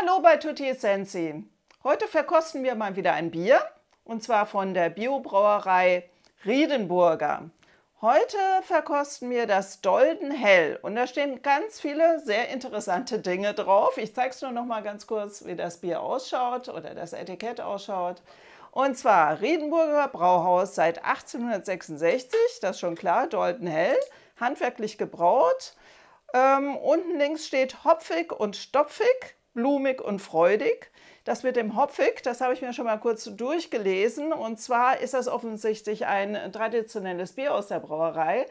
Hallo bei Tutti Sensi. Heute verkosten wir mal wieder ein Bier und zwar von der Biobrauerei Riedenburger. Heute verkosten wir das Dolden Hell und da stehen ganz viele sehr interessante Dinge drauf. Ich zeige es nur noch mal ganz kurz, wie das Bier ausschaut oder das Etikett ausschaut. Und zwar Riedenburger Brauhaus seit 1866, das ist schon klar, Dolden Hell, handwerklich gebraut. Ähm, unten links steht hopfig und stopfig blumig und freudig. Das mit dem hopfig, das habe ich mir schon mal kurz durchgelesen. Und zwar ist das offensichtlich ein traditionelles Bier aus der Brauerei.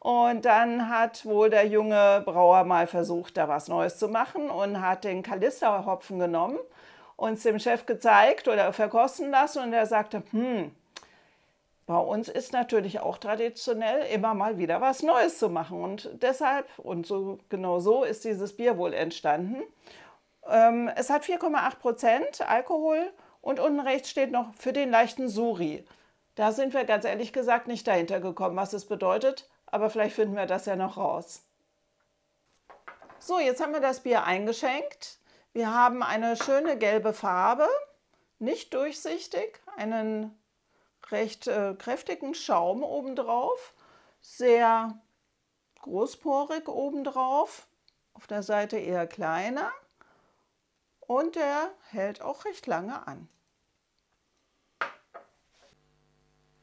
Und dann hat wohl der junge Brauer mal versucht, da was Neues zu machen und hat den Kalister-Hopfen genommen und es dem Chef gezeigt oder verkosten lassen. Und er sagte, hm, bei uns ist natürlich auch traditionell immer mal wieder was Neues zu machen. Und deshalb, und so genau so ist dieses Bier wohl entstanden. Ähm, es hat 4,8 Prozent Alkohol und unten rechts steht noch für den leichten Suri. Da sind wir ganz ehrlich gesagt nicht dahinter gekommen, was es bedeutet, aber vielleicht finden wir das ja noch raus. So, jetzt haben wir das Bier eingeschenkt. Wir haben eine schöne gelbe Farbe, nicht durchsichtig, einen recht äh, kräftigen Schaum obendrauf, sehr großporig obendrauf, auf der Seite eher kleiner und der hält auch recht lange an.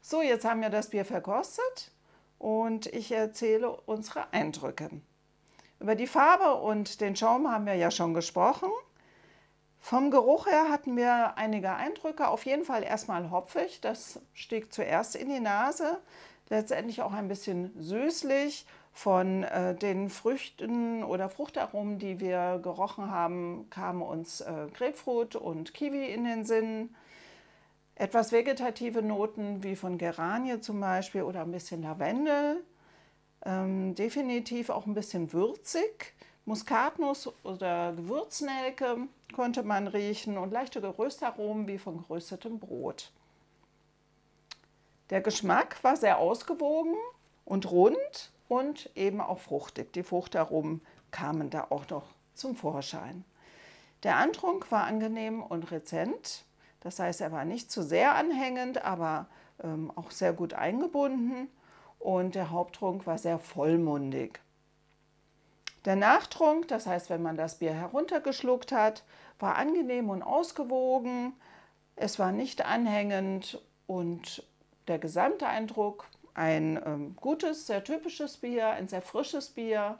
So, jetzt haben wir das Bier verkostet und ich erzähle unsere Eindrücke. Über die Farbe und den Schaum haben wir ja schon gesprochen. Vom Geruch her hatten wir einige Eindrücke. Auf jeden Fall erstmal hopfig, das stieg zuerst in die Nase. Letztendlich auch ein bisschen süßlich von äh, den Früchten oder Fruchtaromen, die wir gerochen haben, kamen uns äh, Grapefruit und Kiwi in den Sinn. Etwas vegetative Noten wie von Geranie zum Beispiel oder ein bisschen Lavendel. Ähm, definitiv auch ein bisschen würzig. Muskatnuss oder Gewürznelke konnte man riechen und leichte Geröstaromen wie von geröstetem Brot. Der Geschmack war sehr ausgewogen und rund und eben auch fruchtig. Die Fruchtaromen kamen da auch noch zum Vorschein. Der Antrunk war angenehm und rezent. Das heißt, er war nicht zu sehr anhängend, aber ähm, auch sehr gut eingebunden. Und der Haupttrunk war sehr vollmundig. Der Nachtrunk, das heißt, wenn man das Bier heruntergeschluckt hat, war angenehm und ausgewogen. Es war nicht anhängend und der gesamte Eindruck ein ähm, gutes, sehr typisches Bier, ein sehr frisches Bier.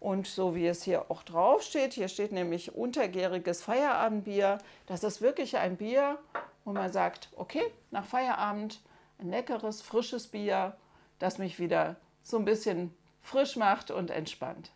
Und so wie es hier auch drauf steht, hier steht nämlich untergäriges Feierabendbier. Das ist wirklich ein Bier, wo man sagt, okay, nach Feierabend ein leckeres, frisches Bier, das mich wieder so ein bisschen frisch macht und entspannt.